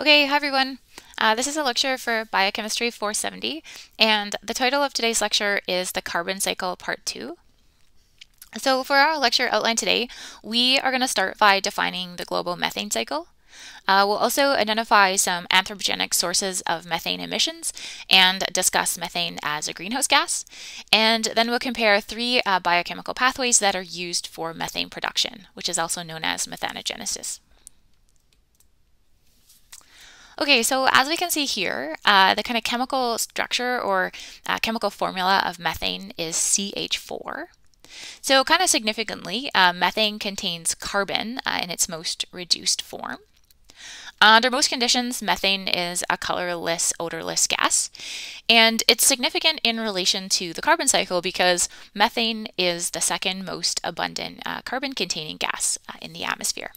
Okay, hi everyone. Uh, this is a lecture for Biochemistry 470, and the title of today's lecture is The Carbon Cycle Part 2. So for our lecture outline today, we are going to start by defining the global methane cycle. Uh, we'll also identify some anthropogenic sources of methane emissions and discuss methane as a greenhouse gas. And then we'll compare three uh, biochemical pathways that are used for methane production, which is also known as methanogenesis. Okay, so as we can see here, uh, the kind of chemical structure or uh, chemical formula of methane is CH4. So kind of significantly, uh, methane contains carbon uh, in its most reduced form. Under most conditions, methane is a colorless, odorless gas, and it's significant in relation to the carbon cycle because methane is the second most abundant uh, carbon-containing gas uh, in the atmosphere.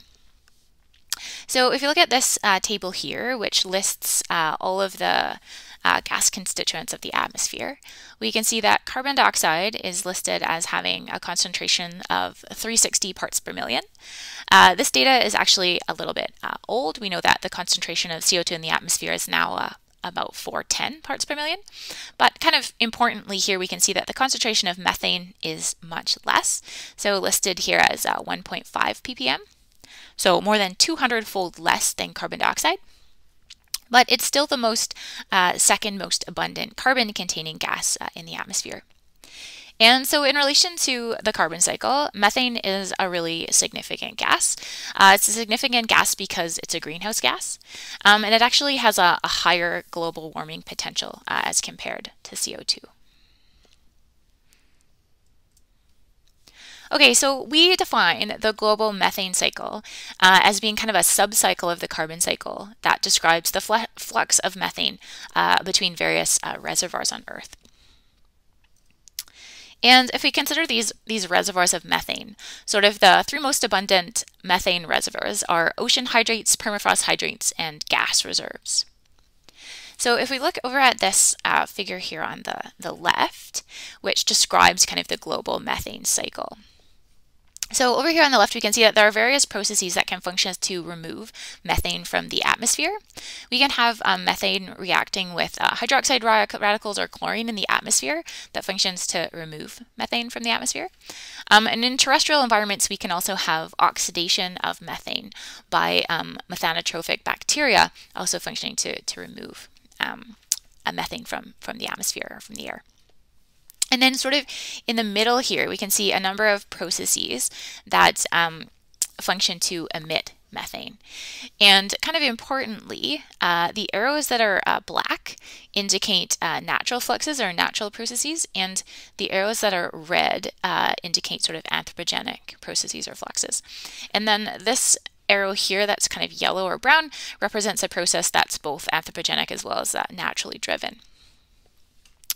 So if you look at this uh, table here, which lists uh, all of the uh, gas constituents of the atmosphere, we can see that carbon dioxide is listed as having a concentration of 360 parts per million. Uh, this data is actually a little bit uh, old. We know that the concentration of CO2 in the atmosphere is now uh, about 410 parts per million. But kind of importantly here, we can see that the concentration of methane is much less. So listed here as 1.5 ppm so more than 200 fold less than carbon dioxide. But it's still the most uh, second most abundant carbon containing gas uh, in the atmosphere. And so, in relation to the carbon cycle, methane is a really significant gas. Uh, it's a significant gas because it's a greenhouse gas, um, and it actually has a, a higher global warming potential uh, as compared to CO2. Okay, so we define the global methane cycle uh, as being kind of a subcycle of the carbon cycle that describes the fl flux of methane uh, between various uh, reservoirs on Earth. And if we consider these, these reservoirs of methane, sort of the three most abundant methane reservoirs are ocean hydrates, permafrost hydrates, and gas reserves. So if we look over at this uh, figure here on the, the left, which describes kind of the global methane cycle. So over here on the left, we can see that there are various processes that can function to remove methane from the atmosphere. We can have um, methane reacting with uh, hydroxide radicals or chlorine in the atmosphere that functions to remove methane from the atmosphere. Um, and in terrestrial environments, we can also have oxidation of methane by um, methanotrophic bacteria also functioning to, to remove um, methane from, from the atmosphere or from the air. And then sort of in the middle here, we can see a number of processes that um, function to emit methane. And kind of importantly, uh, the arrows that are uh, black indicate uh, natural fluxes or natural processes, and the arrows that are red uh, indicate sort of anthropogenic processes or fluxes. And then this arrow here that's kind of yellow or brown represents a process that's both anthropogenic as well as uh, naturally driven.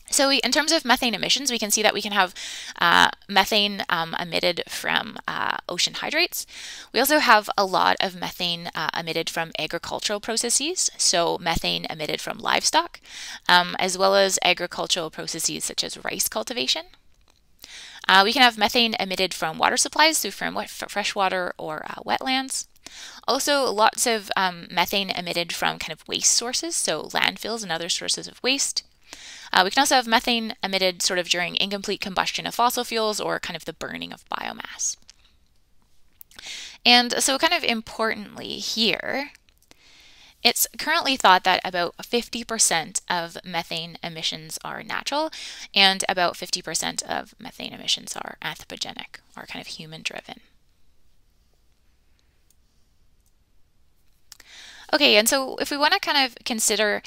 So we, in terms of methane emissions, we can see that we can have uh, methane um, emitted from uh, ocean hydrates. We also have a lot of methane uh, emitted from agricultural processes, so methane emitted from livestock, um, as well as agricultural processes such as rice cultivation. Uh, we can have methane emitted from water supplies, so from wet, freshwater or uh, wetlands. Also, lots of um, methane emitted from kind of waste sources, so landfills and other sources of waste. Uh, we can also have methane emitted sort of during incomplete combustion of fossil fuels or kind of the burning of biomass. And so kind of importantly here, it's currently thought that about 50% of methane emissions are natural and about 50% of methane emissions are anthropogenic or kind of human driven. Okay, and so if we want to kind of consider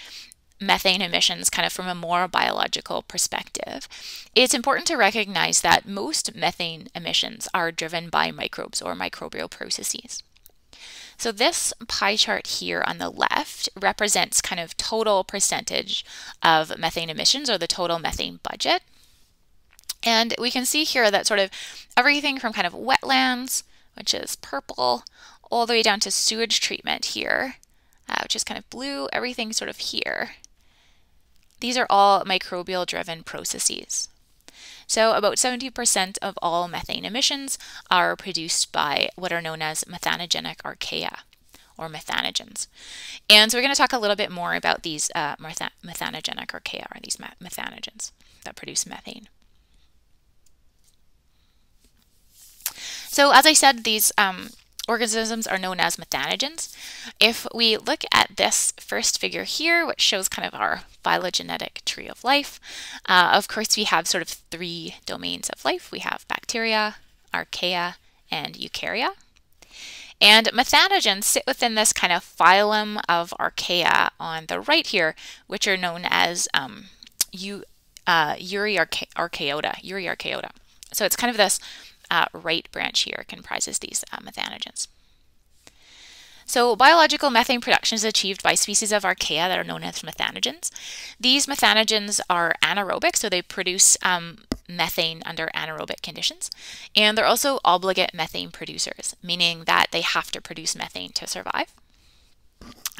methane emissions kind of from a more biological perspective, it's important to recognize that most methane emissions are driven by microbes or microbial processes. So this pie chart here on the left represents kind of total percentage of methane emissions or the total methane budget. And we can see here that sort of everything from kind of wetlands, which is purple, all the way down to sewage treatment here, uh, which is kind of blue, everything sort of here these are all microbial driven processes. So about 70% of all methane emissions are produced by what are known as methanogenic archaea, or methanogens. And so we're going to talk a little bit more about these uh, methanogenic archaea, or these methanogens that produce methane. So as I said, these um, organisms are known as methanogens. If we look at this first figure here, which shows kind of our phylogenetic tree of life, uh, of course we have sort of three domains of life. We have bacteria, archaea, and eukarya. And methanogens sit within this kind of phylum of archaea on the right here, which are known as um, eu, uh, Euryarchaeota, Euryarchaeota. So it's kind of this uh, right branch here comprises these uh, methanogens. So biological methane production is achieved by species of archaea that are known as methanogens. These methanogens are anaerobic, so they produce um, methane under anaerobic conditions. And they're also obligate methane producers, meaning that they have to produce methane to survive.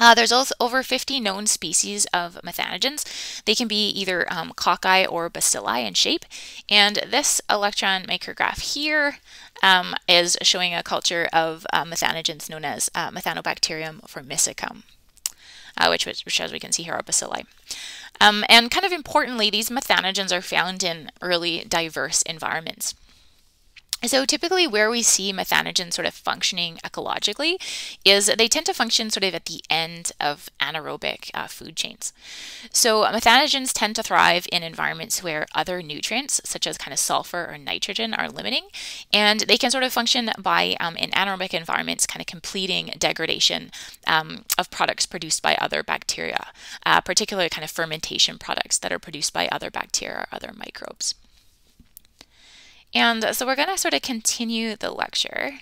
Uh, there's also over 50 known species of methanogens. They can be either um, cocci or bacilli in shape. And this electron micrograph here um, is showing a culture of uh, methanogens known as uh, Methanobacterium formicicum, uh, which, which, as we can see here, are bacilli. Um, and kind of importantly, these methanogens are found in early diverse environments. So typically where we see methanogens sort of functioning ecologically is they tend to function sort of at the end of anaerobic uh, food chains. So methanogens tend to thrive in environments where other nutrients such as kind of sulfur or nitrogen are limiting and they can sort of function by um, in anaerobic environments kind of completing degradation um, of products produced by other bacteria, uh, particularly kind of fermentation products that are produced by other bacteria or other microbes. And so we're going to sort of continue the lecture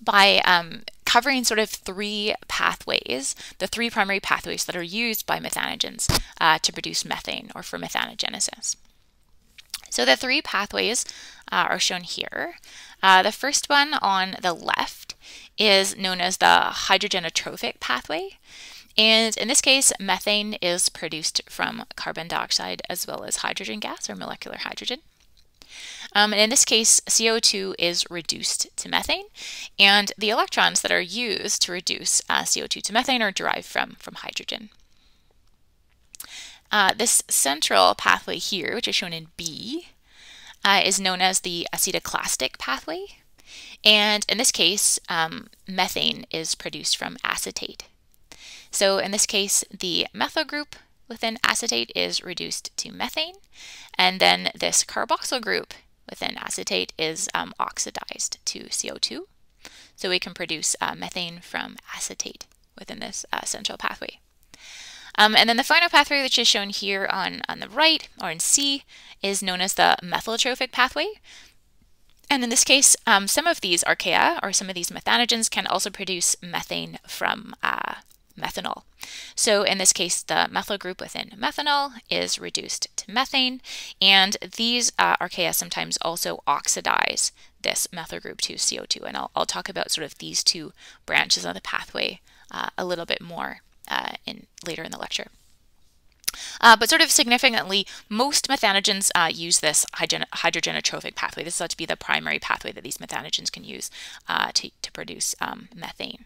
by um, covering sort of three pathways, the three primary pathways that are used by methanogens uh, to produce methane or for methanogenesis. So the three pathways uh, are shown here. Uh, the first one on the left is known as the hydrogenotrophic pathway. And in this case, methane is produced from carbon dioxide as well as hydrogen gas or molecular hydrogen. Um, and in this case, CO2 is reduced to methane, and the electrons that are used to reduce uh, CO2 to methane are derived from, from hydrogen. Uh, this central pathway here, which is shown in B, uh, is known as the acetoclastic pathway. And in this case, um, methane is produced from acetate. So in this case, the methyl group within acetate is reduced to methane, and then this carboxyl group within acetate is um, oxidized to CO2. So we can produce uh, methane from acetate within this uh, central pathway. Um, and then the final pathway, which is shown here on, on the right, or in C, is known as the methylotrophic pathway. And in this case, um, some of these archaea, or some of these methanogens, can also produce methane from uh, methanol. So in this case, the methyl group within methanol is reduced to methane, and these uh, archaea sometimes also oxidize this methyl group to CO2, and I'll, I'll talk about sort of these two branches of the pathway uh, a little bit more uh, in later in the lecture. Uh, but sort of significantly, most methanogens uh, use this hydrogenotrophic pathway. This is thought to be the primary pathway that these methanogens can use uh, to, to produce um, methane.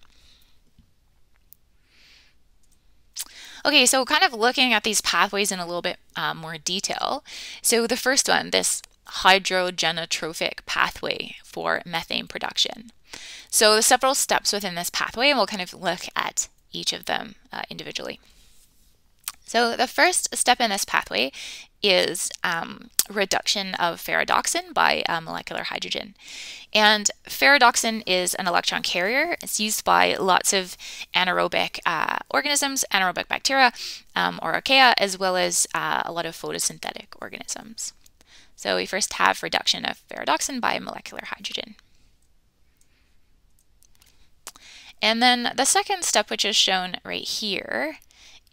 Okay, so kind of looking at these pathways in a little bit uh, more detail. So the first one, this hydrogenotrophic pathway for methane production. So several steps within this pathway, and we'll kind of look at each of them uh, individually. So the first step in this pathway is um, reduction of ferredoxin by uh, molecular hydrogen. And ferredoxin is an electron carrier. It's used by lots of anaerobic uh, organisms, anaerobic bacteria um, or archaea, as well as uh, a lot of photosynthetic organisms. So we first have reduction of ferredoxin by molecular hydrogen. And then the second step, which is shown right here,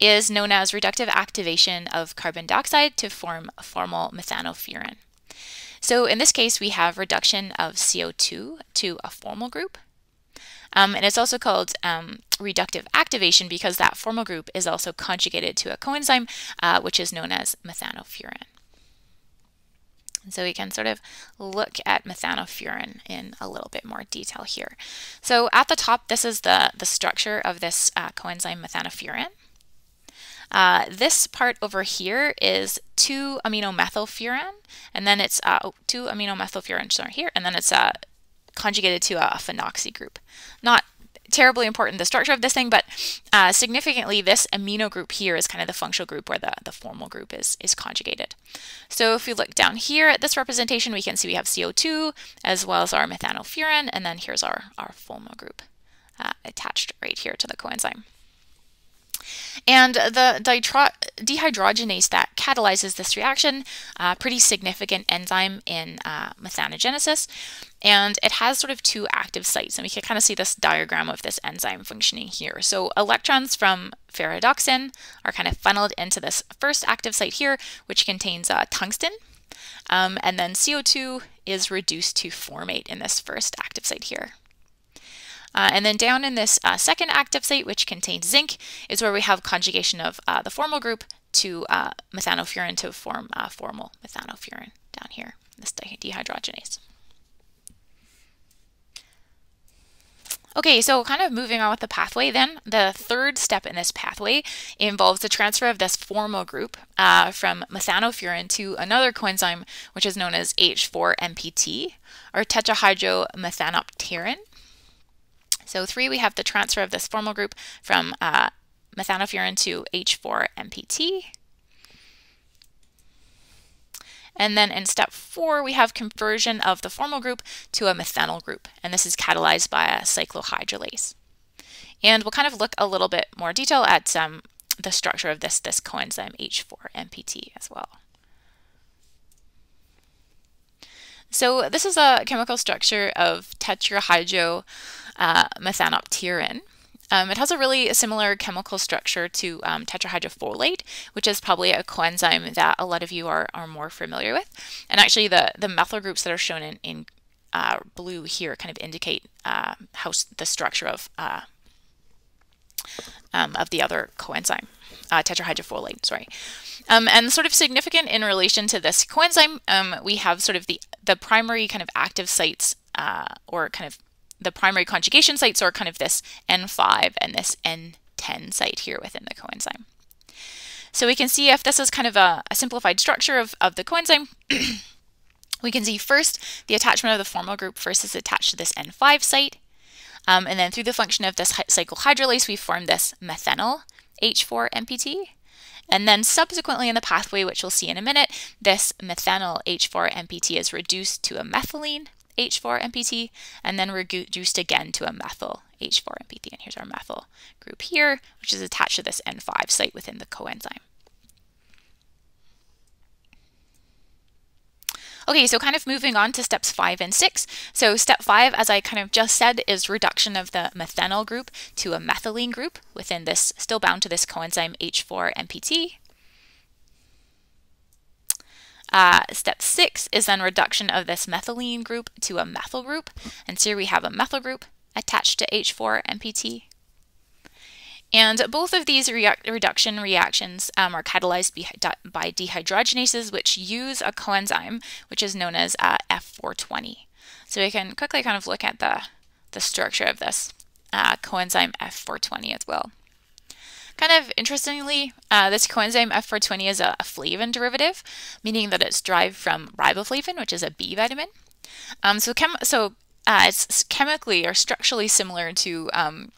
is known as reductive activation of carbon dioxide to form formyl methanofuran. So in this case, we have reduction of CO2 to a formyl group. Um, and it's also called um, reductive activation because that formyl group is also conjugated to a coenzyme, uh, which is known as methanofuran. And so we can sort of look at methanofuran in a little bit more detail here. So at the top, this is the, the structure of this uh, coenzyme methanofuran. Uh, this part over here is 2-aminomethylfuran, and then it's uh, oh, 2-aminomethylfuran sorry, here, and then it's uh, conjugated to a phenoxy group. Not terribly important the structure of this thing, but uh, significantly this amino group here is kind of the functional group where the, the formyl group is, is conjugated. So if we look down here at this representation, we can see we have CO2 as well as our methanofuran, and then here's our, our formyl group uh, attached right here to the coenzyme. And the dehydrogenase that catalyzes this reaction, uh, pretty significant enzyme in uh, methanogenesis, and it has sort of two active sites, and we can kind of see this diagram of this enzyme functioning here. So electrons from ferredoxin are kind of funneled into this first active site here, which contains uh, tungsten, um, and then CO2 is reduced to formate in this first active site here. Uh, and then down in this uh, second active site, which contains zinc, is where we have conjugation of uh, the formyl group to uh, methanofuran to form uh, formyl methanofuran down here, this dehydrogenase. Okay, so kind of moving on with the pathway then, the third step in this pathway involves the transfer of this formyl group uh, from methanofuran to another coenzyme, which is known as H4-MPT, or tetrahydromethanopterin. So three, we have the transfer of this formyl group from uh, methanofuran to H4-MPT. And then in step four, we have conversion of the formyl group to a methenyl group, and this is catalyzed by a cyclohydrolase. And we'll kind of look a little bit more detail at um, the structure of this, this coenzyme H4-MPT as well. So this is a chemical structure of tetrahydro uh, methanopterin. Um, it has a really similar chemical structure to um, tetrahydrofolate, which is probably a coenzyme that a lot of you are, are more familiar with. And actually, the, the methyl groups that are shown in, in uh, blue here kind of indicate uh, how the structure of uh, um, of the other coenzyme, uh, tetrahydrofolate, sorry. Um, and sort of significant in relation to this coenzyme, um, we have sort of the, the primary kind of active sites uh, or kind of the primary conjugation sites are kind of this N5 and this N10 site here within the coenzyme. So we can see if this is kind of a, a simplified structure of, of the coenzyme, we can see first the attachment of the formyl group first is attached to this N5 site. Um, and then through the function of this cyclohydrolase, we form this methenyl H4-MPT. And then subsequently in the pathway, which we'll see in a minute, this methenyl H4-MPT is reduced to a methylene H4-MPT and then reduced again to a methyl H4-MPT. And here's our methyl group here, which is attached to this N5 site within the coenzyme. Okay, so kind of moving on to steps five and six. So step five, as I kind of just said, is reduction of the methenyl group to a methylene group within this, still bound to this coenzyme H4-MPT. Uh, step six is then reduction of this methylene group to a methyl group. And so here we have a methyl group attached to H4-MPT. And both of these reduction reactions um, are catalyzed by dehydrogenases, which use a coenzyme, which is known as uh, F420. So we can quickly kind of look at the, the structure of this uh, coenzyme F420 as well. Kind of interestingly, uh, this coenzyme F420 is a, a, flavin derivative, meaning that it's derived from riboflavin, which is a B vitamin. Um, so so uh, it's chemically or structurally similar to um,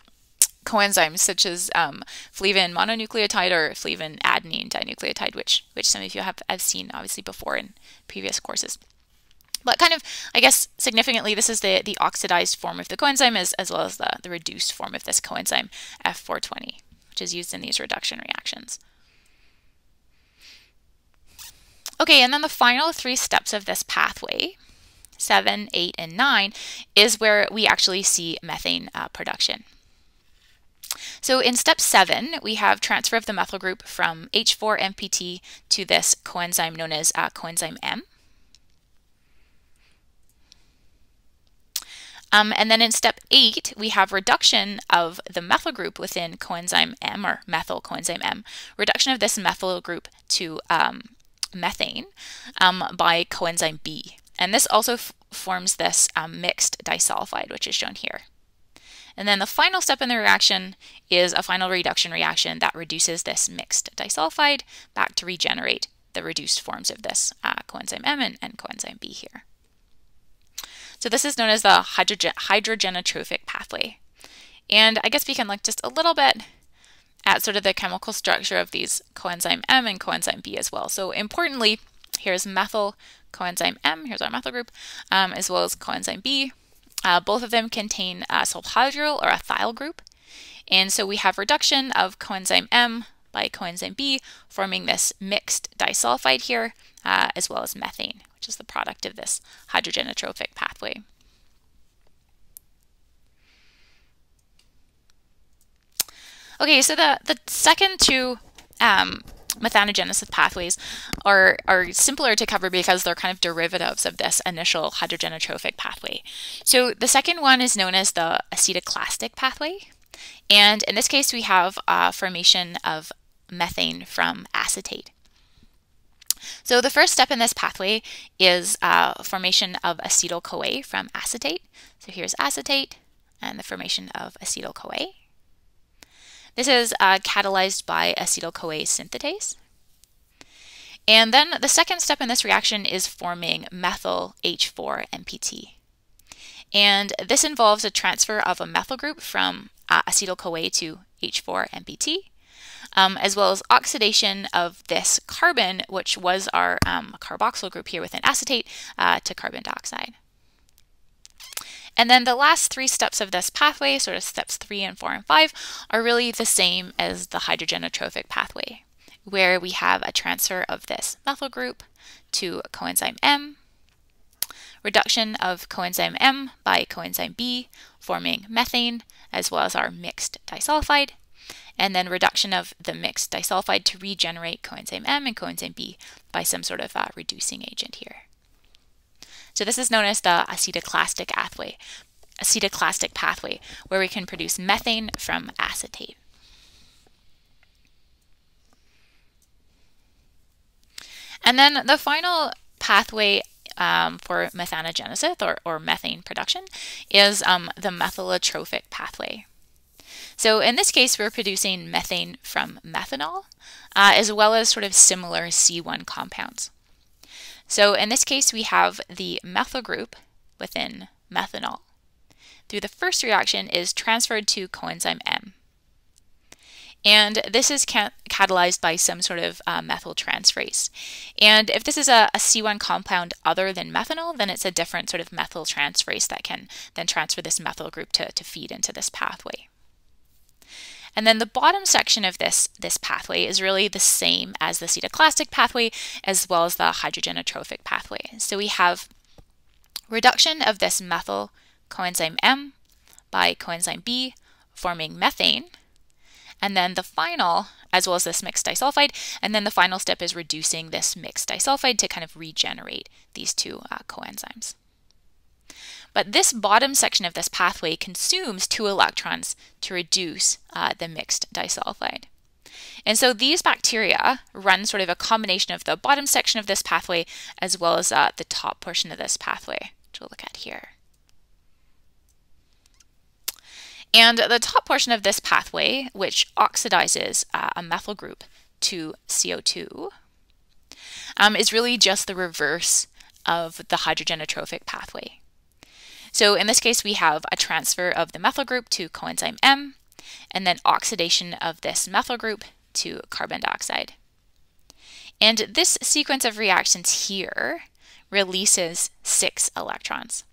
coenzymes such as um, flavin mononucleotide or flavin adenine dinucleotide, which which some of you have, have seen obviously before in previous courses. But kind of, I guess, significantly, this is the, the oxidized form of the coenzyme as, as well as the, the reduced form of this coenzyme F420 which is used in these reduction reactions. Okay, and then the final three steps of this pathway, 7, 8, and 9, is where we actually see methane uh, production. So in step 7, we have transfer of the methyl group from H4-MPT to this coenzyme known as uh, coenzyme M. Um, and then in step eight, we have reduction of the methyl group within coenzyme M or methyl coenzyme M, reduction of this methyl group to um, methane um, by coenzyme B. And this also forms this um, mixed disulfide, which is shown here. And then the final step in the reaction is a final reduction reaction that reduces this mixed disulfide back to regenerate the reduced forms of this uh, coenzyme M and, and, coenzyme B here. So this is known as the hydrogen hydrogenotrophic pathway. And I guess we can look just a little bit at sort of the chemical structure of these coenzyme M and coenzyme B as well. So importantly, here's methyl coenzyme M, here's our methyl group, um, as well as coenzyme B. Uh, both of them contain a sulfhydryl or a thiol group. And so we have reduction of coenzyme M by coenzyme B, forming this mixed disulfide here, uh, as well as methane, which is the product of this hydrogenotrophic pathway. Okay, so the, the second two um, methanogenesis pathways are, are simpler to cover because they're kind of derivatives of this initial hydrogenotrophic pathway. So the second one is known as the acetoclastic pathway. And in this case, we have formation of methane from acetate. So the first step in this pathway is uh, formation of acetyl-CoA from acetate. So here's acetate and the formation of acetyl-CoA. This is uh, catalyzed by acetyl-CoA synthetase. And then the second step in this reaction is forming methyl H4-MPT. And this involves a transfer of a methyl group from uh, acetyl-CoA to H4-MPT, um, as well as oxidation of this carbon, which was our um, carboxyl group here within acetate, uh, to carbon dioxide. And then the last three steps of this pathway, sort of steps three and four and five, are really the same as the hydrogenotrophic pathway, where we have a transfer of this methyl group to coenzyme M, reduction of coenzyme M by coenzyme B, forming methane, as well as our mixed disulfide, and then reduction of the mixed disulfide to regenerate coenzyme M and coenzyme B by some sort of uh, reducing agent here. So this is known as the acetoclastic pathway, acetoclastic pathway, where we can produce methane from acetate. And then the final pathway um, for methanogenesis or, or, methane production is um, the methylotrophic pathway. So in this case, we're producing methane from methanol, uh, as well as sort of similar C1 compounds. So in this case, we have the methyl group within methanol. Through the first reaction is transferred to coenzyme M. And this is catalyzed by some sort of uh, methyl transferase. And if this is a a C1 compound other than methanol, then it's a different sort of methyl transferase that can then transfer this methyl group to, to feed into this pathway. And then the bottom section of this, this pathway is really the same as the acetoclastic pathway as well as the hydrogenotrophic pathway. So we have reduction of this methyl coenzyme M by coenzyme B forming methane. And then the final, as well as this mixed disulfide, and then the final step is reducing this mixed disulfide to kind of regenerate these two uh, coenzymes. But this bottom section of this pathway consumes two electrons to reduce uh, the mixed disulfide. And so these bacteria run sort of a combination of the bottom section of this pathway as well as uh, the top portion of this pathway, which we'll look at here. And the top portion of this pathway, which oxidizes uh, a methyl group to CO2, um, is really just the reverse of the hydrogenotrophic pathway. So in this case, we have a transfer of the methyl group to coenzyme M, and then oxidation of this methyl group to carbon dioxide. And this sequence of reactions here releases six electrons.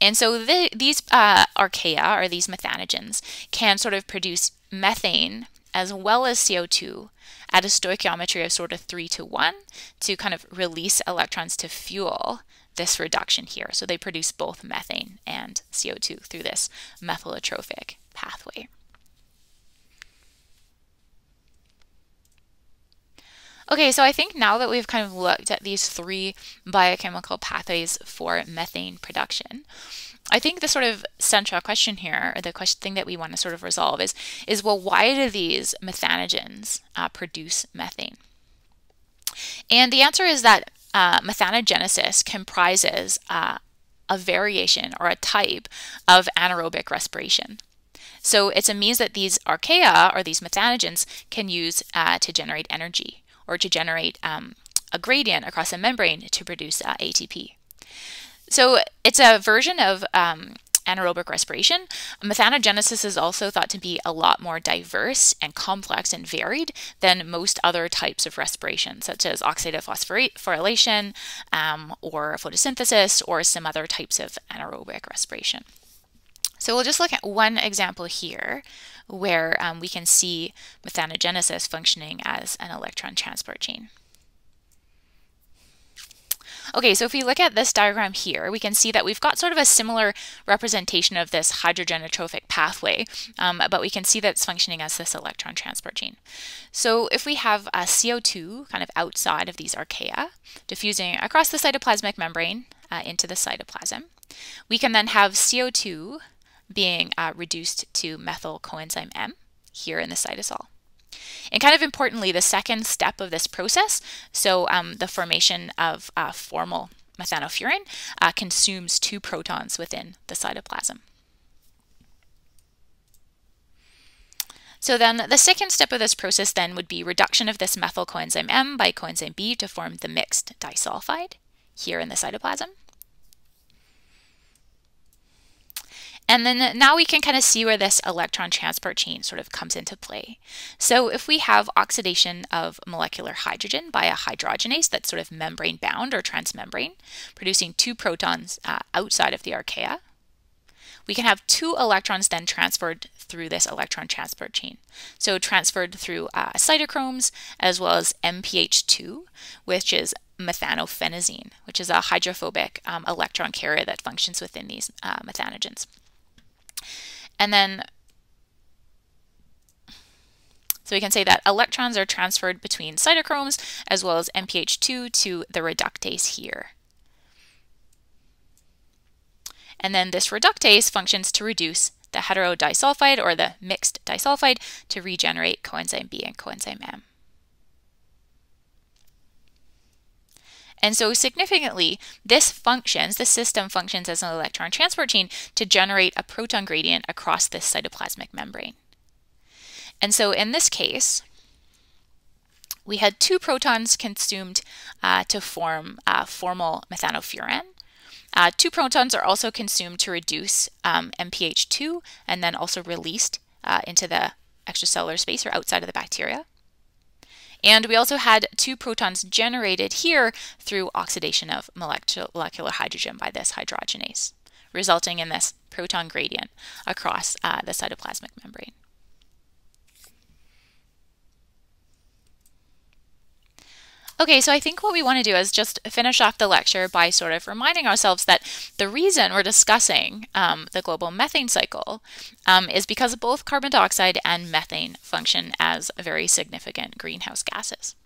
And so the, these uh, archaea, or these methanogens, can sort of produce methane as well as CO2 at a stoichiometry of sort of 3 to 1 to kind of release electrons to fuel this reduction here. So they produce both methane and CO2 through this methylotrophic pathway. Okay, so I think now that we've kind of looked at these three biochemical pathways for methane production, I think the sort of central question here, or the question thing that we want to sort of resolve is, is well, why do these methanogens uh, produce methane? And the answer is that uh, methanogenesis comprises uh, a variation or a type of anaerobic respiration. So it's a means that these archaea or these methanogens can use uh, to generate energy or to generate um, a gradient across a membrane to produce uh, ATP. So it's a version of um, anaerobic respiration. Methanogenesis is also thought to be a lot more diverse and complex and varied than most other types of respiration, such as oxidative phosphorylation um, or photosynthesis or some other types of anaerobic respiration. So we'll just look at one example here where um, we can see methanogenesis functioning as an electron transport chain. Okay, so if we look at this diagram here, we can see that we've got sort of a similar representation of this hydrogenotrophic pathway, um, but we can see that it's functioning as this electron transport chain. So if we have a CO2 kind of outside of these archaea, diffusing across the cytoplasmic membrane uh, into the cytoplasm, we can then have CO2 being uh, reduced to methyl coenzyme M here in the cytosol. And kind of importantly, the second step of this process, so um, the formation of uh, formyl methanofuran, uh, consumes two protons within the cytoplasm. So then the second step of this process then would be reduction of this methyl coenzyme M by coenzyme B to form the mixed disulfide here in the cytoplasm. And then now we can kind of see where this electron transport chain sort of comes into play. So if we have oxidation of molecular hydrogen by a hydrogenase that's sort of membrane bound or transmembrane, producing two protons uh, outside of the archaea, we can have two electrons then transferred through this electron transport chain. So transferred through uh, cytochromes as well as MPH2, which is methanophenazine, which is a hydrophobic um, electron carrier that functions within these uh, methanogens. And then, so we can say that electrons are transferred between cytochromes as well as MPH2 to the reductase here. And then this reductase functions to reduce the heterodisulfide or the mixed disulfide to regenerate coenzyme B and coenzyme M. And so significantly, this functions, the system functions as an electron transport chain to generate a proton gradient across this cytoplasmic membrane. And so in this case, we had two protons consumed uh, to form uh, formyl methanofuran. Uh, two protons are also consumed to reduce um, MPH2 and then also released uh, into the extracellular space or outside of the bacteria. And we also had two protons generated here through oxidation of molecular hydrogen by this hydrogenase, resulting in this proton gradient across uh, the cytoplasmic membrane. Okay, so I think what we want to do is just finish off the lecture by sort of reminding ourselves that the reason we're discussing um, the global methane cycle um, is because both carbon dioxide and methane function as very significant greenhouse gases.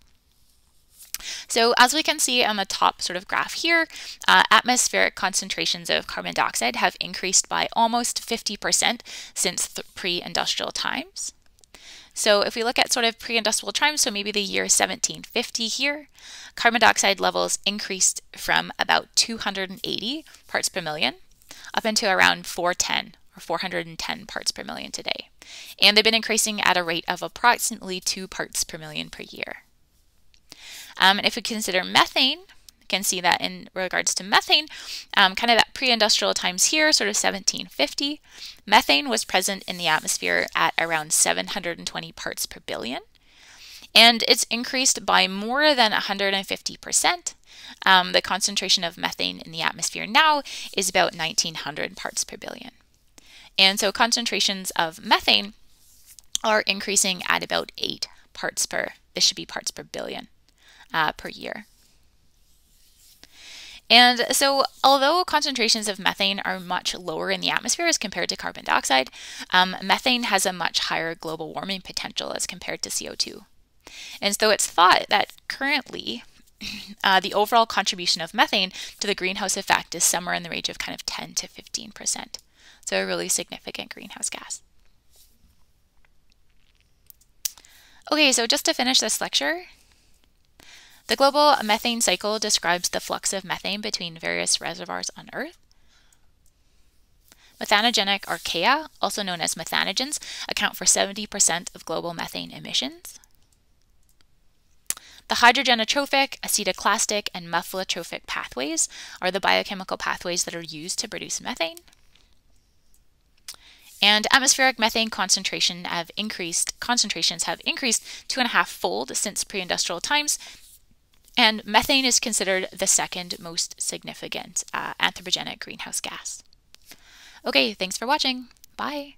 So as we can see on the top sort of graph here, uh, atmospheric concentrations of carbon dioxide have increased by almost 50% since pre-industrial times. So if we look at sort of pre-industrial times, so maybe the year 1750 here, carbon dioxide levels increased from about 280 parts per million up into around 410 or 410 parts per million today. And they've been increasing at a rate of approximately 2 parts per million per year. Um, and if we consider methane, can see that in regards to methane, um, kind of at pre-industrial times here, sort of 1750, methane was present in the atmosphere at around 720 parts per billion. And it's increased by more than 150%. Um, the concentration of methane in the atmosphere now is about 1900 parts per billion. And so concentrations of methane are increasing at about 8 parts per, this should be parts per billion uh, per year. And so, although concentrations of methane are much lower in the atmosphere as compared to carbon dioxide, um, methane has a much higher global warming potential as compared to CO2. And so, it's thought that currently uh, the overall contribution of methane to the greenhouse effect is somewhere in the range of kind of 10 to 15%. So, a really significant greenhouse gas. Okay, so just to finish this lecture, The global methane cycle describes the flux of methane between various reservoirs on Earth. Methanogenic archaea, also known as methanogens, account for 70% of global methane emissions. The hydrogenotrophic, acetoclastic, and methylotrophic pathways are the biochemical pathways that are used to produce methane. And atmospheric methane concentration have increased, concentrations have increased two and a half fold since pre-industrial times. And methane is considered the second most significant uh, anthropogenic greenhouse gas. Okay, thanks for watching. Bye.